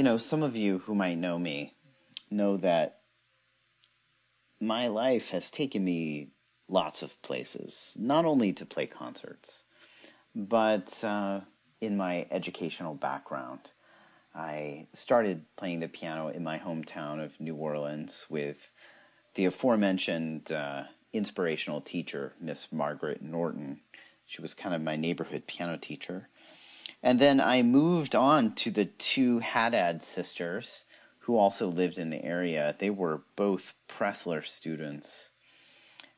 you know, some of you who might know me know that my life has taken me lots of places, not only to play concerts, but uh, in my educational background. I started playing the piano in my hometown of New Orleans with the aforementioned uh, inspirational teacher, Miss Margaret Norton. She was kind of my neighborhood piano teacher. And then I moved on to the two Haddad sisters who also lived in the area. They were both Pressler students.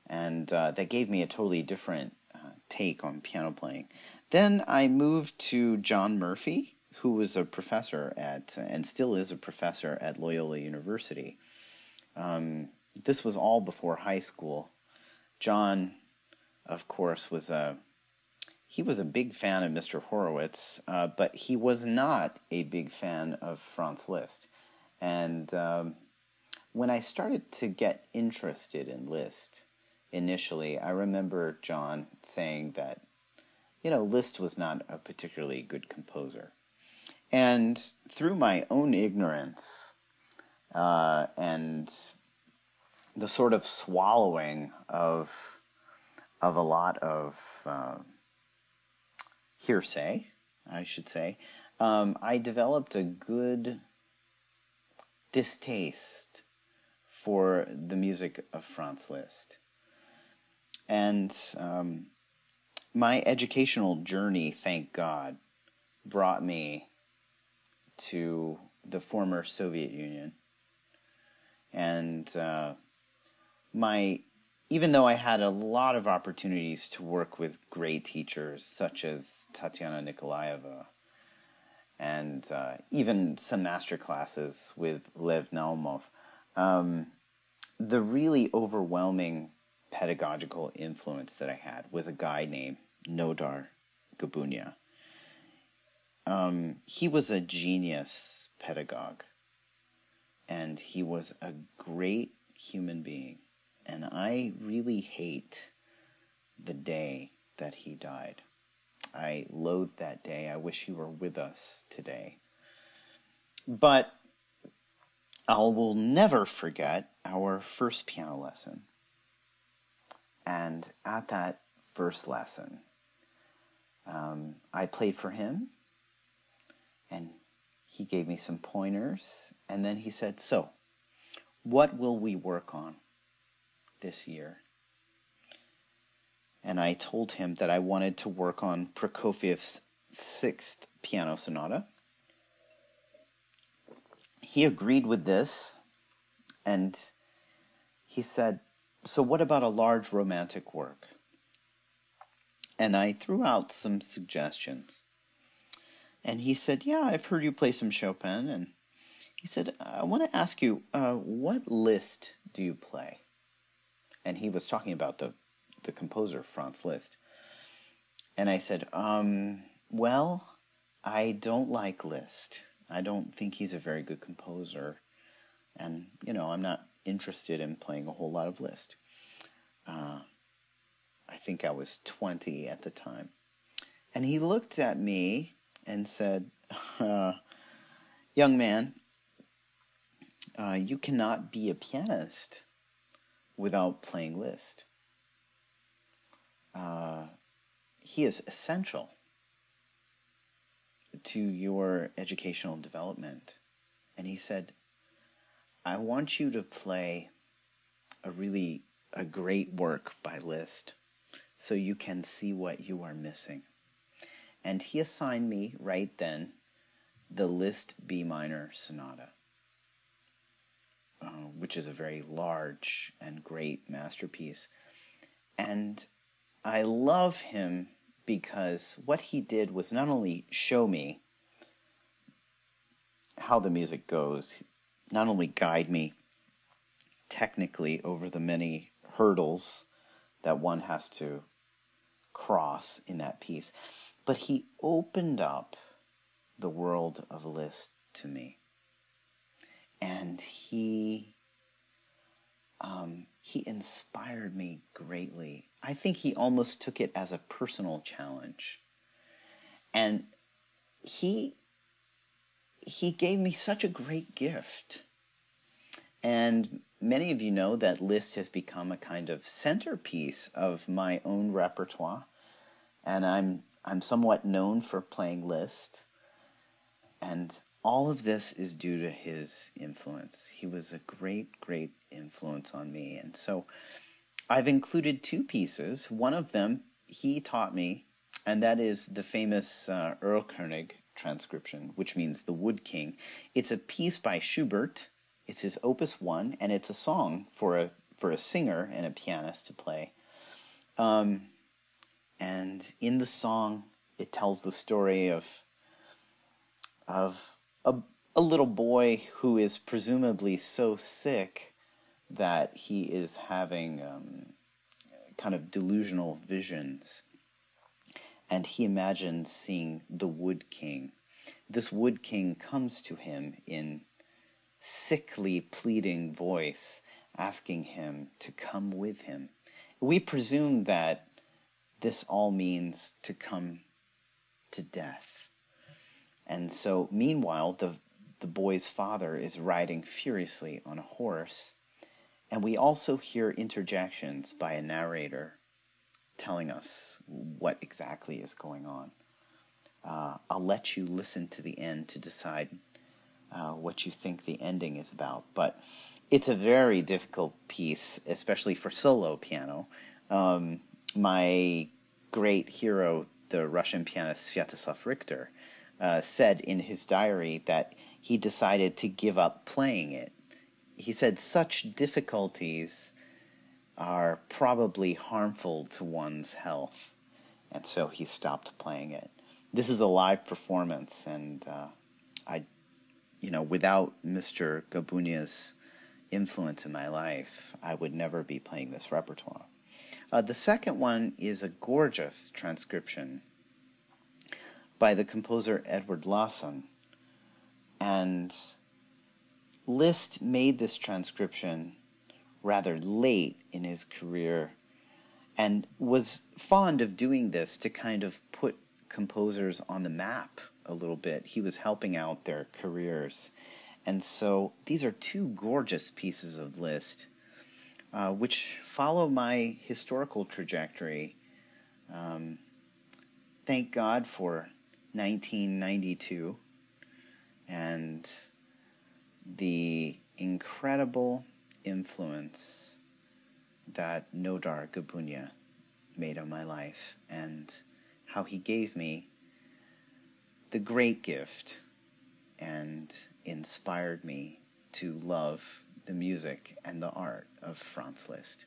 And uh, that gave me a totally different uh, take on piano playing. Then I moved to John Murphy, who was a professor at, and still is a professor at Loyola University. Um, this was all before high school. John, of course, was a he was a big fan of Mr. Horowitz, uh, but he was not a big fan of Franz Liszt. And um, when I started to get interested in Liszt initially, I remember John saying that, you know, Liszt was not a particularly good composer. And through my own ignorance uh, and the sort of swallowing of of a lot of uh, hearsay, I should say, um, I developed a good distaste for the music of Franz Liszt. And um, my educational journey, thank God, brought me to the former Soviet Union. And uh, my even though I had a lot of opportunities to work with great teachers such as Tatiana Nikolaeva and uh, even some master classes with Lev Naumov, um, the really overwhelming pedagogical influence that I had was a guy named Nodar Gabunia. Um, he was a genius pedagogue, and he was a great human being. And I really hate the day that he died. I loathe that day. I wish he were with us today. But I will never forget our first piano lesson. And at that first lesson, um, I played for him, and he gave me some pointers, and then he said, So, what will we work on? This year. And I told him that I wanted to work on Prokofiev's sixth piano sonata. He agreed with this and he said, So, what about a large romantic work? And I threw out some suggestions. And he said, Yeah, I've heard you play some Chopin. And he said, I want to ask you, uh, what Liszt do you play? And he was talking about the the composer Franz Liszt. And I said, um, well, I don't like Liszt. I don't think he's a very good composer, and you know, I'm not interested in playing a whole lot of Liszt. Uh, I think I was 20 at the time. And he looked at me and said, uh, Young man, uh, you cannot be a pianist without playing Liszt. Uh, he is essential to your educational development. And he said, I want you to play a really a great work by Liszt so you can see what you are missing. And he assigned me right then the Liszt B minor sonata. Uh, which is a very large and great masterpiece. And I love him because what he did was not only show me how the music goes, not only guide me technically over the many hurdles that one has to cross in that piece, but he opened up the world of Liszt to me and he um, he inspired me greatly. I think he almost took it as a personal challenge, and he he gave me such a great gift. And many of you know that Liszt has become a kind of centerpiece of my own repertoire. And I'm, I'm somewhat known for playing Liszt. And all of this is due to his influence. He was a great, great influence on me. And so I've included two pieces. One of them he taught me, and that is the famous uh, Erlkönig transcription, which means the Wood King. It's a piece by Schubert. It's his opus 1, and it's a song for a, for a singer and a pianist to play. Um, and in the song, it tells the story of, of a, a little boy who is presumably so sick that he is having um, kind of delusional visions. And he imagines seeing the Wood King. This Wood King comes to him in sickly, pleading voice, asking him to come with him. We presume that this all means to come to death. And so, meanwhile, the, the boy's father is riding furiously on a horse and we also hear interjections by a narrator telling us what exactly is going on. Uh, I'll let you listen to the end to decide uh, what you think the ending is about. But it's a very difficult piece, especially for solo piano. Um, my great hero, the Russian pianist Sviatoslav Richter, uh, said in his diary that he decided to give up playing it he said such difficulties are probably harmful to one's health, and so he stopped playing it. This is a live performance, and uh, I, you know, without Mr. Gabunia's influence in my life, I would never be playing this repertoire. Uh, the second one is a gorgeous transcription by the composer Edward Lassen, and Liszt made this transcription rather late in his career and was fond of doing this to kind of put composers on the map a little bit. He was helping out their careers. And so these are two gorgeous pieces of Liszt, uh, which follow my historical trajectory. Um, thank God for 1992 and the incredible influence that Nodar Gabunia made on my life and how he gave me the great gift and inspired me to love the music and the art of Franz Liszt.